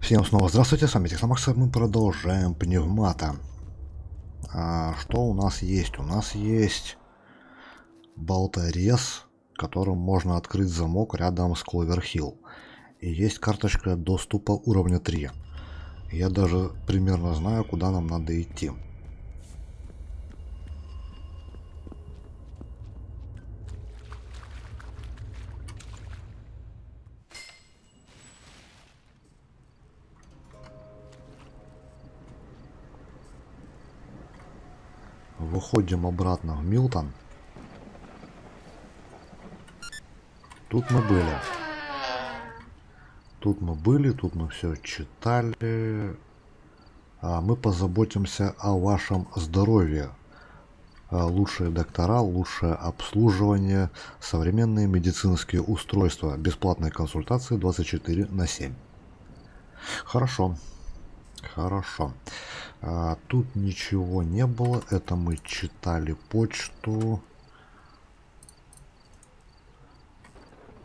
Всем снова здравствуйте, с вами Техномакс, мы продолжаем пневмата. А, что у нас есть? У нас есть болторез, которым можно открыть замок рядом с Кловерхилл. И есть карточка доступа уровня 3. Я даже примерно знаю, куда нам надо идти. Выходим обратно в Милтон. Тут мы были. Тут мы были, тут мы все читали. А мы позаботимся о вашем здоровье. А, лучшие доктора, лучшее обслуживание, современные медицинские устройства, бесплатные консультации 24 на 7. Хорошо. Хорошо. А, тут ничего не было. Это мы читали почту.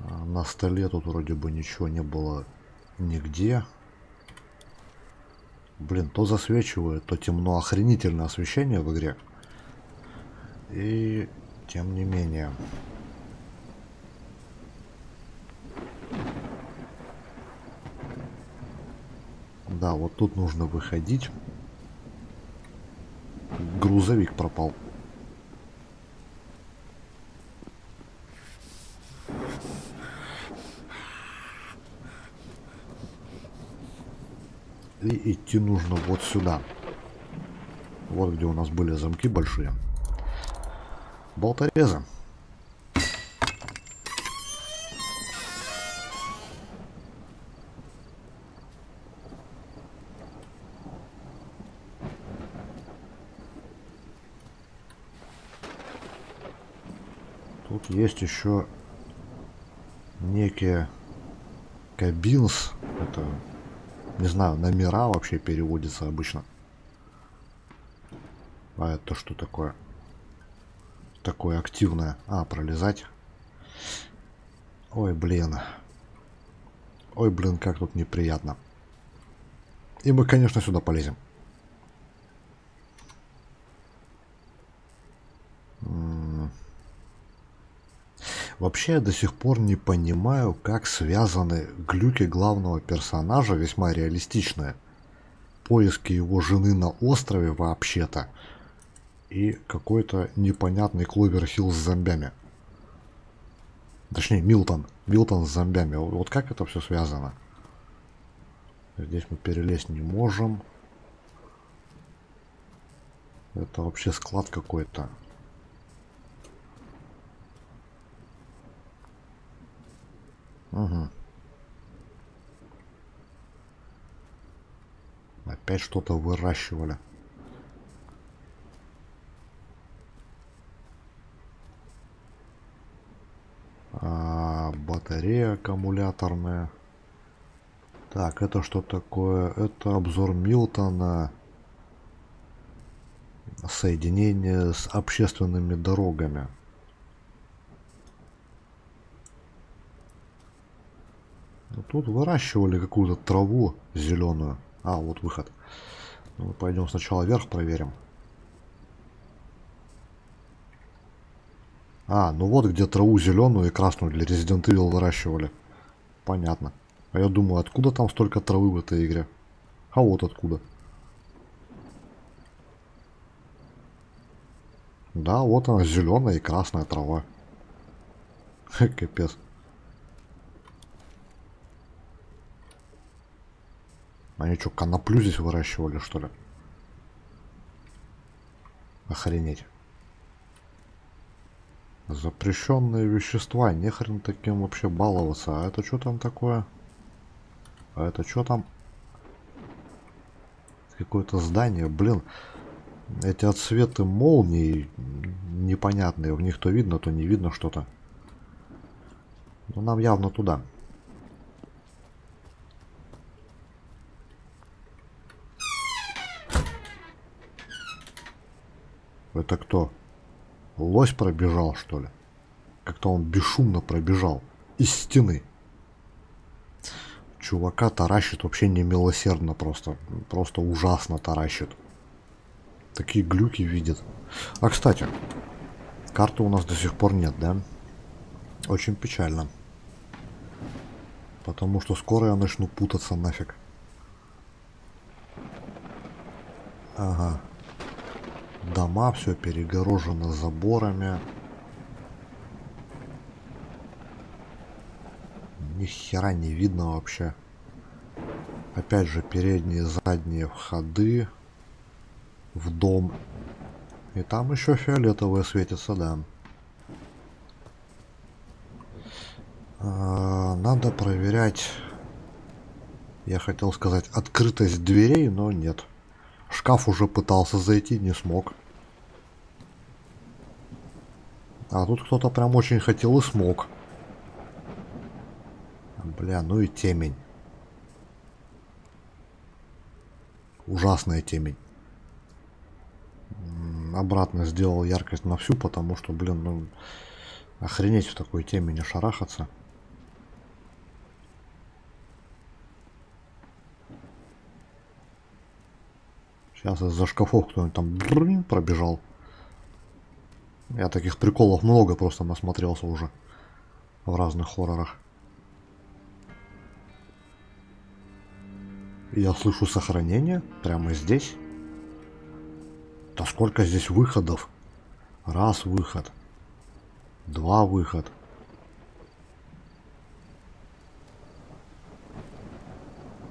А, на столе тут вроде бы ничего не было нигде. Блин, то засвечивает, то темно. Охренительное освещение в игре. И тем не менее... Да, вот тут нужно выходить. Грузовик пропал. И идти нужно вот сюда. Вот где у нас были замки большие. Болторезы. Тут есть еще некие кабинс. Это, не знаю, номера вообще переводится обычно. А это что такое? Такое активное. А, пролезать. Ой, блин. Ой, блин, как тут неприятно. И мы, конечно, сюда полезем. Вообще я до сих пор не понимаю, как связаны глюки главного персонажа, весьма реалистичные. Поиски его жены на острове вообще-то. И какой-то непонятный Кловерхилл с зомбями. Точнее, Милтон. Милтон с зомбями. Вот как это все связано? Здесь мы перелезть не можем. Это вообще склад какой-то. Угу. Опять что-то выращивали. А, батарея аккумуляторная. Так, это что такое? Это обзор Милтона. Соединение с общественными дорогами. Тут выращивали какую-то траву зеленую. А, вот выход. Ну, пойдем сначала вверх проверим. А, ну вот где траву зеленую и красную для Resident Evil выращивали. Понятно. А я думаю, откуда там столько травы в этой игре? А вот откуда. Да, вот она, зеленая и красная трава. Капец. Они что, коноплю здесь выращивали, что ли? Охренеть. Запрещенные вещества. Нехрен таким вообще баловаться. А это что там такое? А это что там? Какое-то здание. Блин. Эти отсветы молний непонятные. В них то видно, то не видно что-то. Но нам явно туда. Это кто? Лось пробежал, что ли? Как-то он бесшумно пробежал. Из стены. чувака таращит вообще немилосердно просто. Просто ужасно таращит. Такие глюки видит. А, кстати, карты у нас до сих пор нет, да? Очень печально. Потому что скоро я начну путаться нафиг. Ага. Дома, все перегорожено заборами. Ни хера не видно вообще. Опять же, передние, задние входы в дом. И там еще фиолетовое светится, да. А, надо проверять, я хотел сказать, открытость дверей, но нет. Шкаф уже пытался зайти, не смог. А тут кто-то прям очень хотел и смог. Бля, ну и темень. Ужасная темень. Обратно сделал яркость на всю, потому что, блин, ну... Охренеть в такой темени шарахаться. Сейчас из-за шкафов кто-нибудь там пробежал. Я таких приколов много просто насмотрелся уже в разных хоррорах. Я слышу сохранение прямо здесь. Да сколько здесь выходов? Раз выход. Два выход.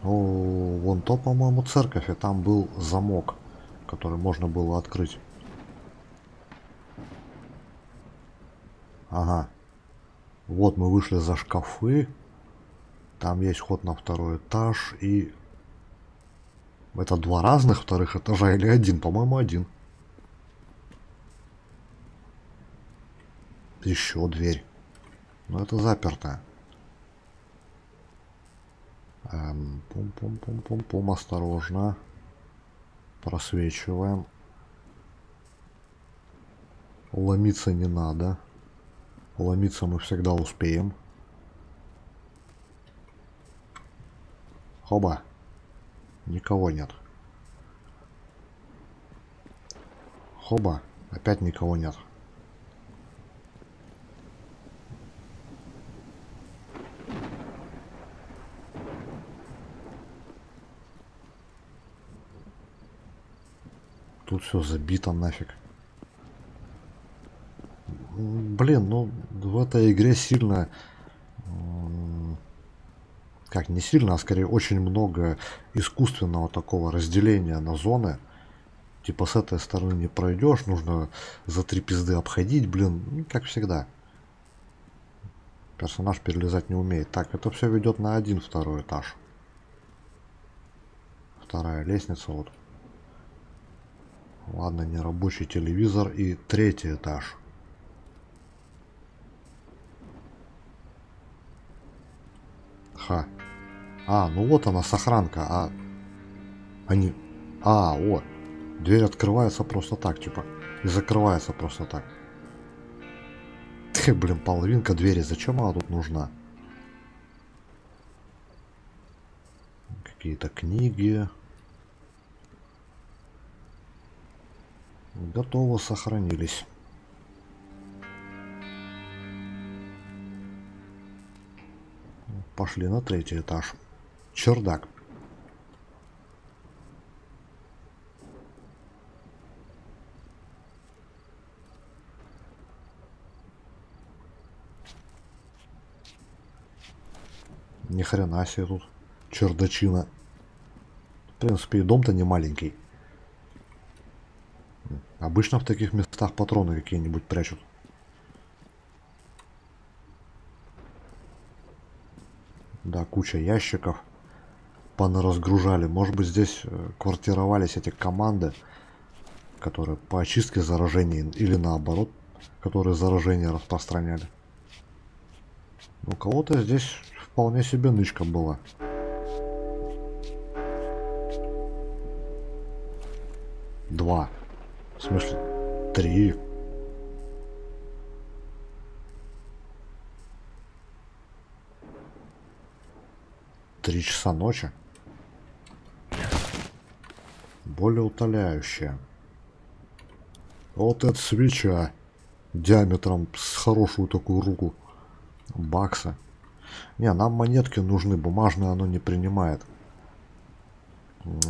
Ну, вон то, по-моему, церковь, и там был замок, который можно было открыть. Ага. Вот мы вышли за шкафы. Там есть ход на второй этаж и... Это два разных вторых этажа или один? По-моему, один. Еще дверь. Но это запертая. Эм, Пум-пум-пум-пум-пум, осторожно. Просвечиваем. Ломиться не надо. Ломиться мы всегда успеем. Хоба. Никого нет. Хоба. Опять никого нет. Тут все забито нафиг. Блин, ну в этой игре сильно... Как, не сильно, а скорее очень много искусственного такого разделения на зоны. Типа с этой стороны не пройдешь, нужно за три пизды обходить, блин, ну, как всегда. Персонаж перелезать не умеет. Так, это все ведет на один второй этаж. Вторая лестница вот. Ладно, не рабочий телевизор и третий этаж. Ха. А, ну вот она, сохранка. А, они... А, о. Дверь открывается просто так, типа. И закрывается просто так. Ты, блин, половинка двери. Зачем она тут нужна? Какие-то книги. Готово, сохранились. Пошли на третий этаж. Чердак. Ни хрена себе тут чердачина. В принципе, дом-то не маленький. Обычно в таких местах патроны какие-нибудь прячут. Да, куча ящиков. Понаразгружали. Может быть здесь э, квартировались эти команды, которые по очистке заражений или наоборот, которые заражение распространяли. У кого-то здесь вполне себе нычка была. Два. В смысле? Три. Три часа ночи. Более утоляющая. Вот это свеча. Диаметром с хорошую такую руку. Бакса. Не, нам монетки нужны. Бумажные оно не принимает.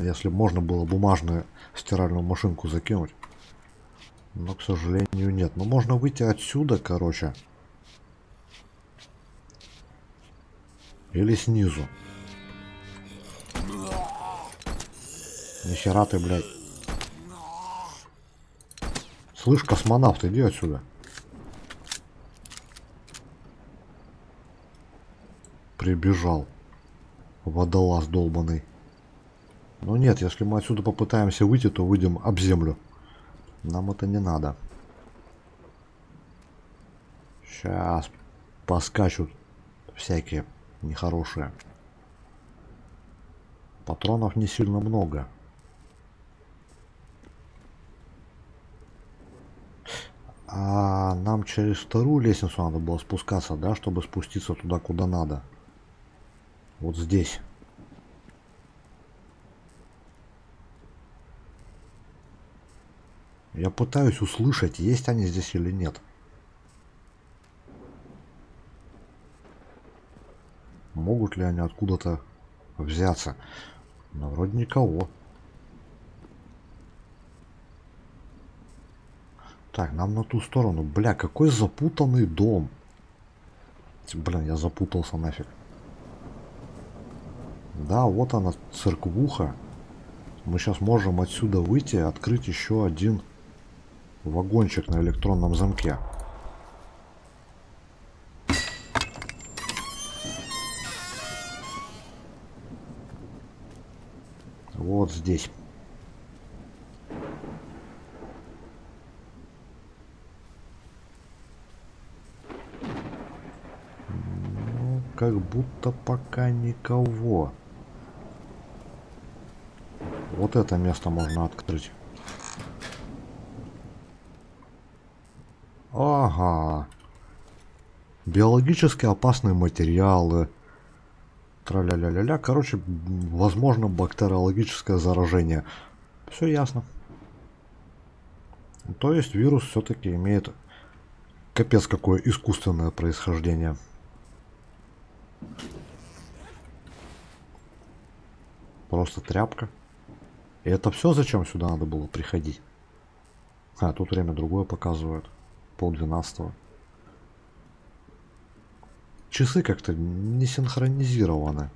Если можно было бумажную стиральную машинку закинуть. Но, к сожалению, нет. Но можно выйти отсюда, короче. Или снизу. Нихера ты, блядь. Слышь, космонавт, иди отсюда. Прибежал. Водолаз долбанный. Но нет, если мы отсюда попытаемся выйти, то выйдем об землю. Нам это не надо. Сейчас поскачут всякие нехорошие. Патронов не сильно много. А нам через вторую лестницу надо было спускаться, да, чтобы спуститься туда, куда надо. Вот здесь. Я пытаюсь услышать, есть они здесь или нет. Могут ли они откуда-то взяться? Но вроде никого. Так, нам на ту сторону. Бля, какой запутанный дом. Блин, я запутался нафиг. Да, вот она, церквуха. Мы сейчас можем отсюда выйти открыть еще один вагончик на электронном замке. Вот здесь. Ну, как будто пока никого. Вот это место можно открыть. Ага. Биологически опасные материалы. Тра-ля-ля-ля-ля. Короче, возможно бактериологическое заражение. Все ясно. То есть вирус все-таки имеет капец какое искусственное происхождение. Просто тряпка. И это все зачем сюда надо было приходить? А, тут время другое показывают пол двенадцатого. Часы как-то не синхронизированы.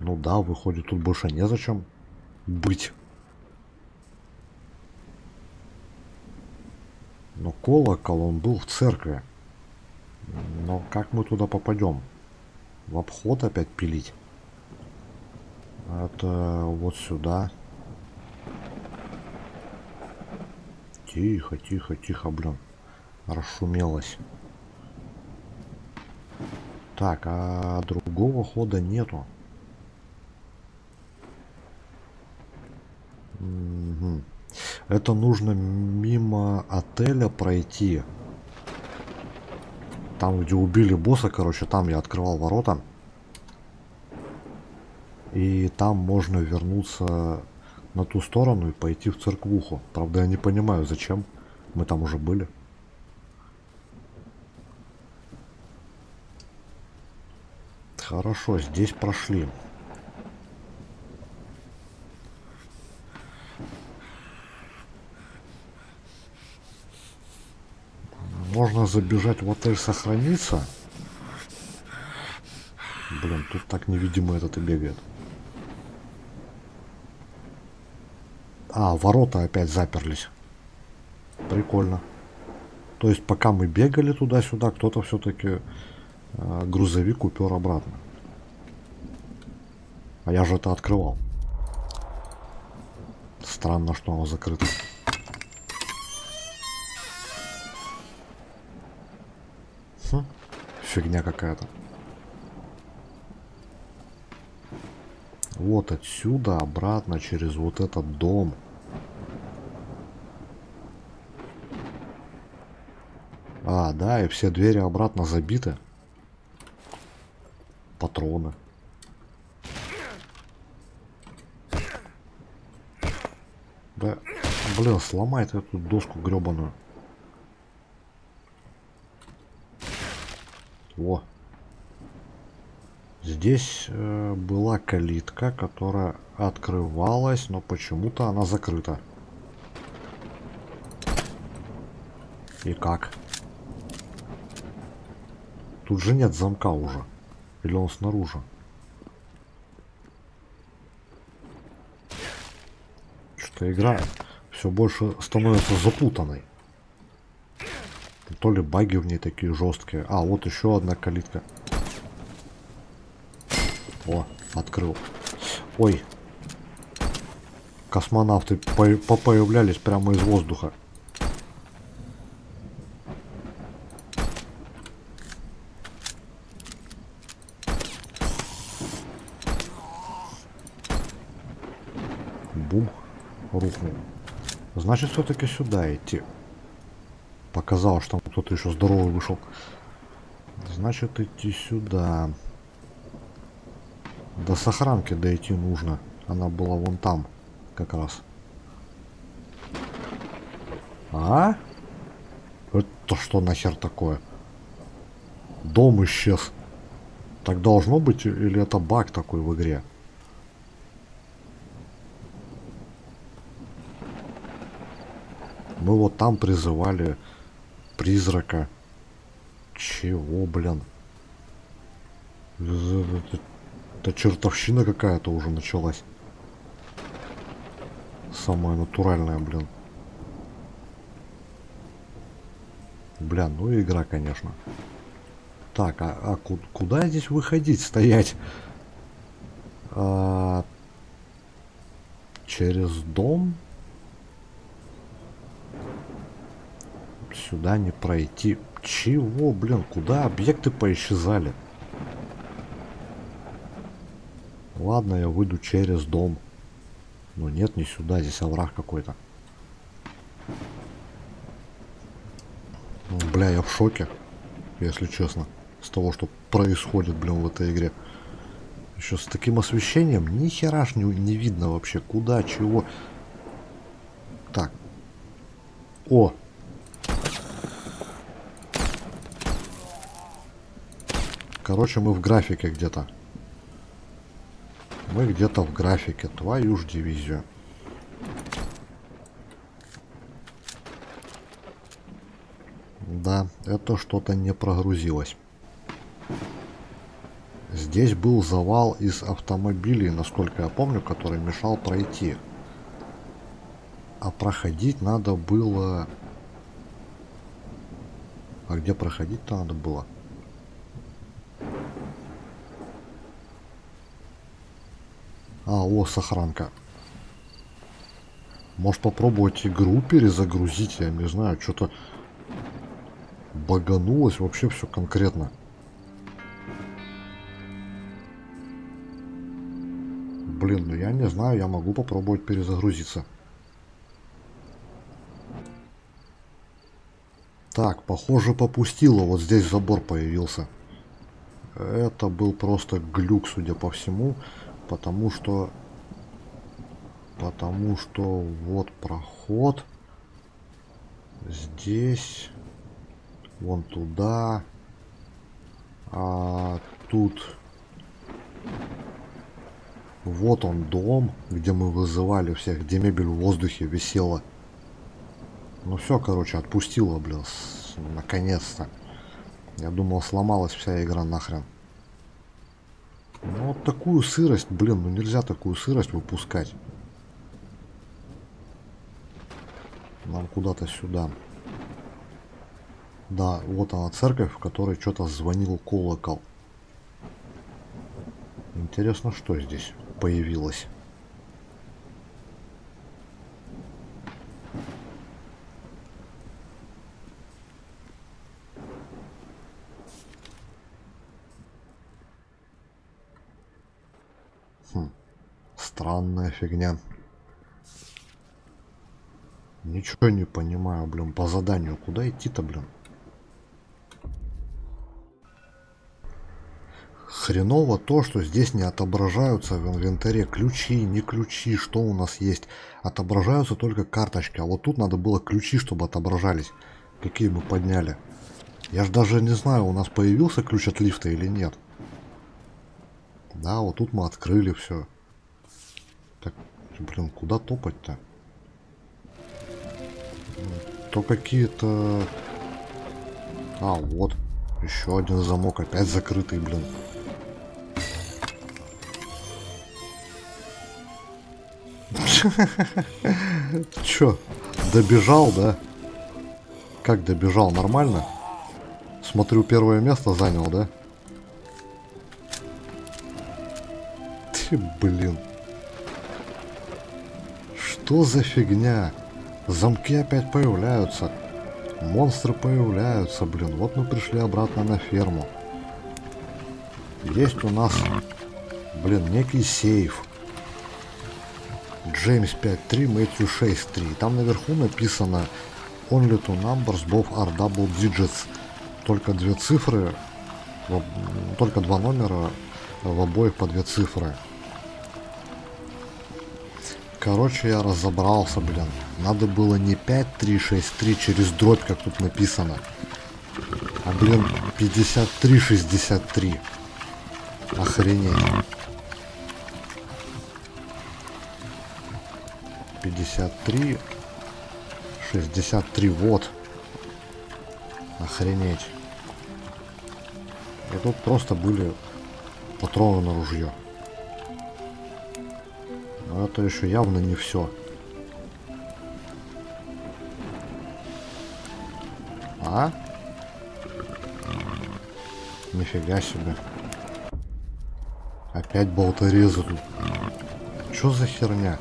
Ну да, выходит, тут больше незачем быть. Но колокол, он был в церкви. Но как мы туда попадем? В обход опять пилить? Это вот сюда. Тихо, тихо, тихо, блин. Расшумелось. Так, а другого хода нету. Угу. Это нужно мимо отеля пройти. Там, где убили босса, короче, там я открывал ворота. И там можно вернуться на ту сторону и пойти в церквуху. Правда, я не понимаю, зачем. Мы там уже были. Хорошо, здесь прошли. Можно забежать в отель сохраниться. Блин, тут так невидимо этот и бегает. А, ворота опять заперлись. Прикольно. То есть пока мы бегали туда-сюда, кто-то все-таки э, грузовик упер обратно. А я же это открывал. Странно, что оно закрыто. Хм, фигня какая-то. Вот отсюда обратно через вот этот дом. А, да, и все двери обратно забиты. патроны. Да, блин, сломает эту доску гребаную. О. Здесь э, была калитка, которая открывалась, но почему-то она закрыта. И как? Тут же нет замка уже. Или он снаружи? Что-то игра все больше становится запутанной. То ли баги в ней такие жесткие. А, вот еще одна калитка. О, открыл. Ой. Космонавты по появлялись прямо из воздуха. Бум. Рухнул. Значит, все-таки сюда идти. Показал, что кто-то еще здоровый вышел. Значит, идти сюда. До сохранки дойти нужно. Она была вон там, как раз. А? Это что нахер такое? Дом исчез. Так должно быть или это баг такой в игре? Мы вот там призывали призрака. Чего, блин? Это чертовщина какая-то уже началась. Самая натуральная, блин. Бля, ну и игра, конечно. Так, а, а ку куда здесь выходить, стоять? А, через дом? Сюда не пройти. Чего, блин, куда объекты поисчезали? Ладно, я выйду через дом. Но нет, не сюда, здесь овраг какой-то. Бля, я в шоке, если честно, с того, что происходит, блин, в этой игре. Еще с таким освещением ни хера ж не, не видно вообще, куда, чего. Так. О! Короче, мы в графике где-то. Мы где-то в графике. Твою ж дивизию. Да, это что-то не прогрузилось. Здесь был завал из автомобилей, насколько я помню, который мешал пройти. А проходить надо было... А где проходить-то надо было? А, о, сохранка. Может попробовать игру перезагрузить, я не знаю, что-то баганулось вообще все конкретно. Блин, ну я не знаю, я могу попробовать перезагрузиться. Так, похоже попустило, вот здесь забор появился. Это был просто глюк, судя по всему потому что потому что вот проход здесь вон туда а тут вот он дом где мы вызывали всех где мебель в воздухе висела. Ну все короче отпустила блин наконец-то. Я думал сломалась вся игра нахрен ну вот такую сырость, блин, ну нельзя такую сырость выпускать. Нам куда-то сюда. Да, вот она церковь, в которой что-то звонил колокол. Интересно, что здесь появилось. Странная фигня. Ничего не понимаю, блин, по заданию. Куда идти-то, блин? Хреново то, что здесь не отображаются в инвентаре ключи, не ключи, что у нас есть. Отображаются только карточки. А вот тут надо было ключи, чтобы отображались. Какие мы подняли. Я же даже не знаю, у нас появился ключ от лифта или нет. Да, вот тут мы открыли все. Так, блин, куда топать-то? То какие-то... А, вот. Еще один замок, опять закрытый, блин. Чё, добежал, да? Как добежал? Нормально? Смотрю, первое место занял, да? Ты, блин. Что за фигня? Замки опять появляются. Монстры появляются, блин. Вот мы пришли обратно на ферму. Есть у нас, блин, некий сейф. Джеймс 5.3, Мэтью 6.3. Там наверху написано Only two numbers, both are double digits. Только две цифры, только два номера, в обоих по две цифры. Короче, я разобрался, блин. Надо было не 5363 через дробь, как тут написано. А, блин, 5363. Охренеть. 53 63 вот охренеть и тут просто были патроны на ружье но это еще явно не все а? Нифига себе. Опять болторезы тут что за херня?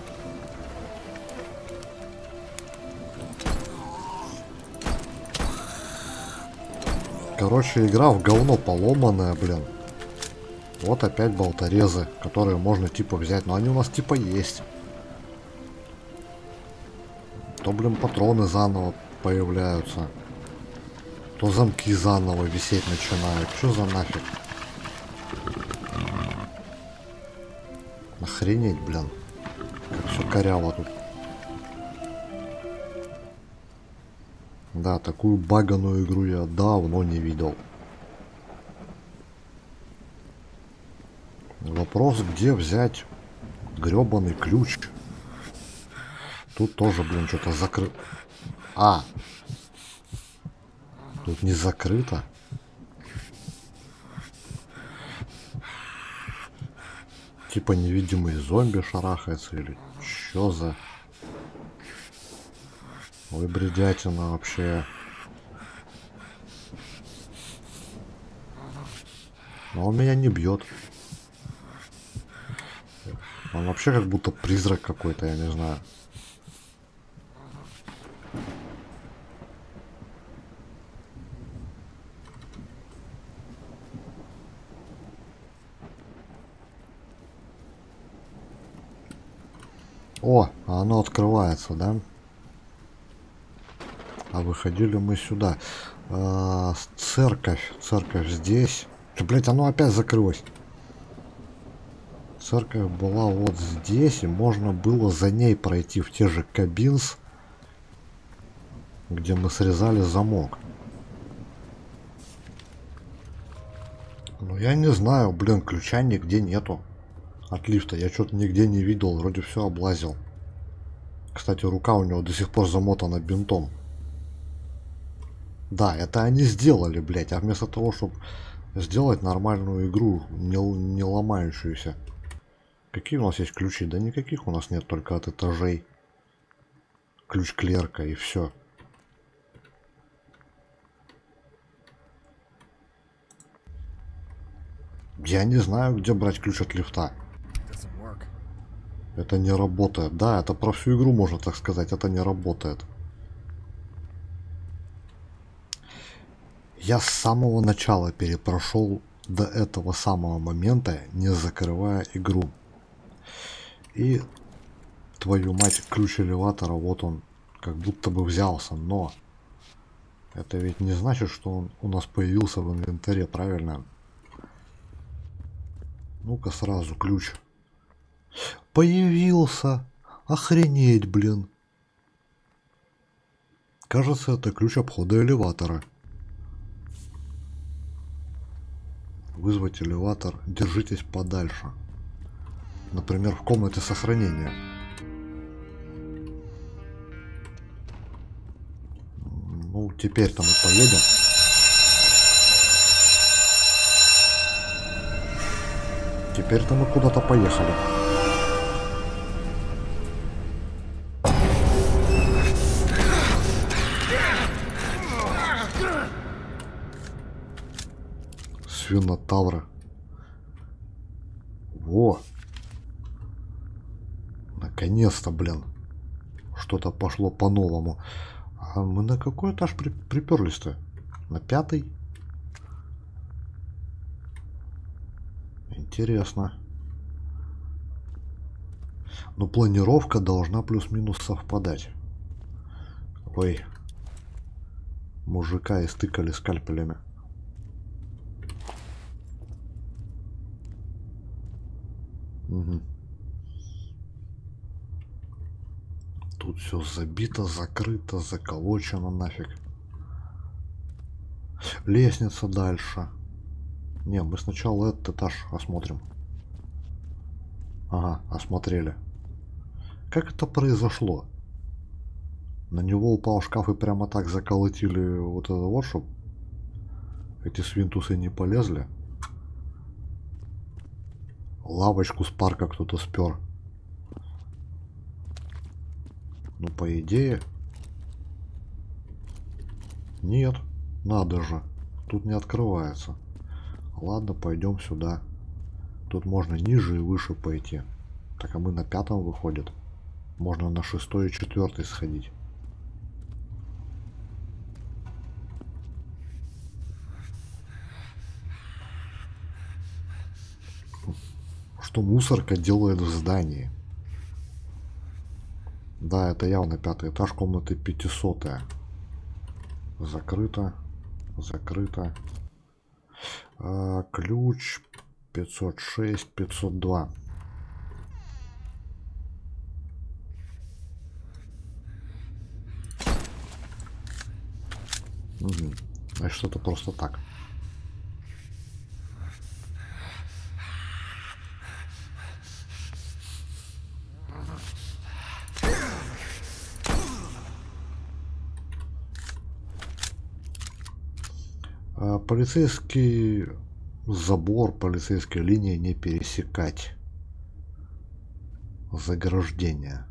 Короче, игра в говно поломанная, блин. Вот опять болторезы, которые можно типа взять. Но они у нас типа есть. То, блин, патроны заново появляются. То замки заново висеть начинают. Что за нафиг? Охренеть, блин. Как все коряво тут. Да, такую баганую игру я давно не видел. Вопрос, где взять гребаный ключ? Тут тоже, блин, что-то закрыто. А! Тут не закрыто. Типа невидимый зомби шарахается или что за... Ой, бредятина вообще. Но он меня не бьет. Он вообще как будто призрак какой-то, я не знаю. О, оно открывается, да? А выходили мы сюда. А, церковь. Церковь здесь. Да, блять, оно опять закрылось. Церковь была вот здесь, и можно было за ней пройти в те же кабинс, где мы срезали замок. Ну, я не знаю, блин, ключа нигде нету от лифта. Я что-то нигде не видел, вроде все облазил. Кстати, рука у него до сих пор замотана бинтом. Да, это они сделали, блядь, а вместо того, чтобы сделать нормальную игру, не, не ломающуюся. Какие у нас есть ключи? Да никаких у нас нет, только от этажей. Ключ клерка и все. Я не знаю, где брать ключ от лифта. Это не работает. Да, это про всю игру можно так сказать. Это не работает. Я с самого начала перепрошел до этого самого момента, не закрывая игру. И твою мать, ключ элеватора, вот он как будто бы взялся, но это ведь не значит, что он у нас появился в инвентаре, правильно? Ну-ка сразу ключ. Появился. Охренеть, блин. Кажется, это ключ обхода элеватора. Вызвать элеватор. Держитесь подальше. Например, в комнате сохранения. Ну, теперь-то мы поедем. Теперь-то мы куда-то поехали. Свинотавры. Во! Наконец-то, блин. Что-то пошло по-новому. А мы на какой этаж при приперлись-то? На пятый? Интересно. Но планировка должна плюс-минус совпадать. Ой. Мужика истыкали скальпелями. Угу. Тут все забито, закрыто, заколочено нафиг. Лестница дальше. Не, мы сначала этот этаж осмотрим. Ага, осмотрели. Как это произошло? На него упал шкаф и прямо так заколотили вот это вот, чтобы эти свинтусы не полезли. Лавочку с парка кто-то спер. Ну, по идее... Нет, надо же. Тут не открывается. Ладно, пойдем сюда. Тут можно ниже и выше пойти. Так, а мы на пятом выходит. Можно на шестой и четвертый сходить. Что мусорка делает в здании? Да, это явно пятый этаж комнаты 500. Закрыто. Закрыто. А, ключ 506, 502. Угу. Значит, что-то просто так. А, полицейский забор, полицейская линия не пересекать. Заграждение.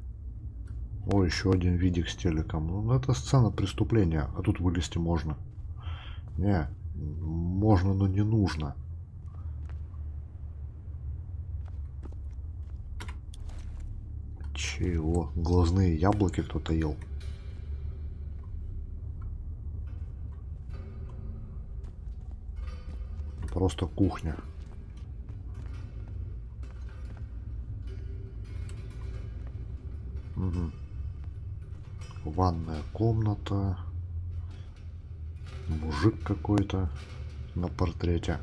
О, еще один видик с телеком. Ну, это сцена преступления, а тут вылезти можно. Не, можно, но не нужно. Чего? Глазные яблоки кто-то ел. Просто кухня. Угу. Ванная комната. Мужик какой-то на портрете.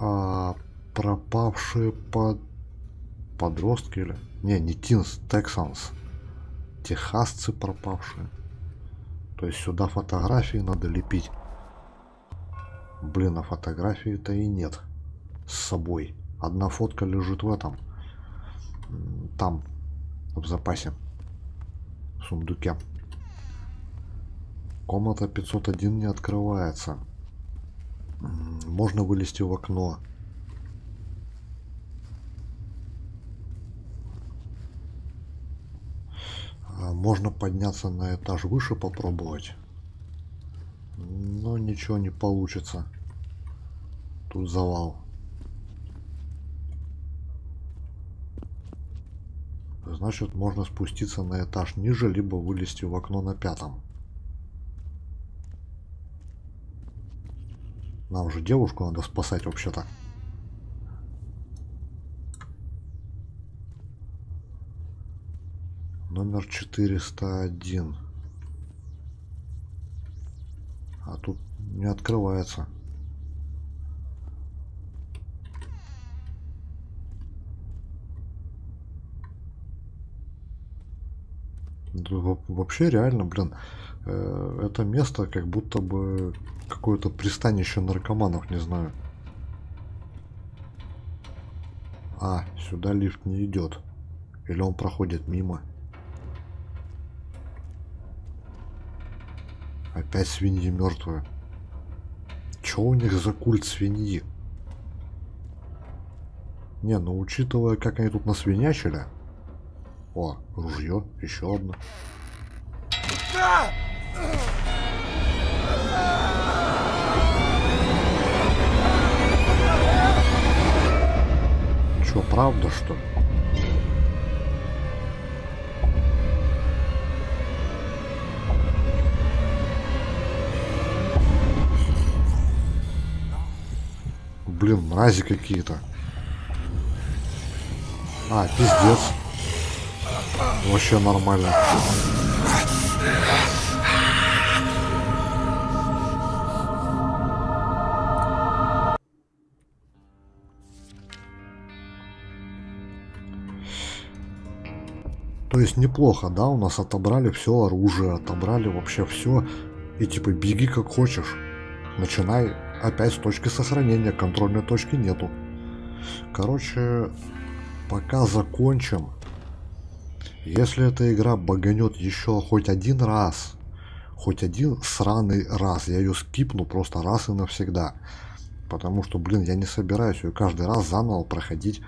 А пропавшие под подростки или... Не, не Тинс, Тексанс. Техасцы пропавшие. То есть сюда фотографии надо лепить. Блин, а фотографии-то и нет. С собой. Одна фотка лежит в этом. Там. В запасе. В сундуке. Комната 501 не открывается. Можно вылезти в окно. А можно подняться на этаж выше попробовать. Но ничего не получится. Тут завал. Значит, можно спуститься на этаж ниже, либо вылезти в окно на пятом. Нам же девушку надо спасать вообще-то. Номер 401. А тут не открывается. Вообще реально, блин, э, это место как будто бы какое-то пристанище наркоманов, не знаю. А, сюда лифт не идет. Или он проходит мимо. Опять свиньи мертвые. Че у них за культ свиньи? Не, ну учитывая, как они тут насвинячили. О, ружье, еще одно. Че, правда что ли? Блин, мрази какие-то. А, пиздец. Вообще нормально. То есть неплохо, да, у нас отобрали все оружие, отобрали вообще все. И типа беги как хочешь. Начинай опять с точки сохранения, контрольной точки нету. Короче, пока закончим. Если эта игра баганет еще хоть один раз, хоть один сраный раз, я ее скипну просто раз и навсегда. Потому что, блин, я не собираюсь ее каждый раз заново проходить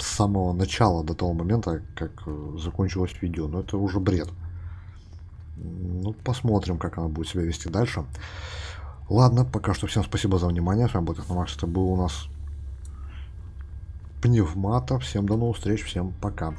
с самого начала до того момента, как э, закончилось видео. Но это уже бред. Ну, посмотрим, как она будет себя вести дальше. Ладно, пока что всем спасибо за внимание. С вами был Техномакс. Это был у нас Пневмата. Всем до новых встреч. Всем пока.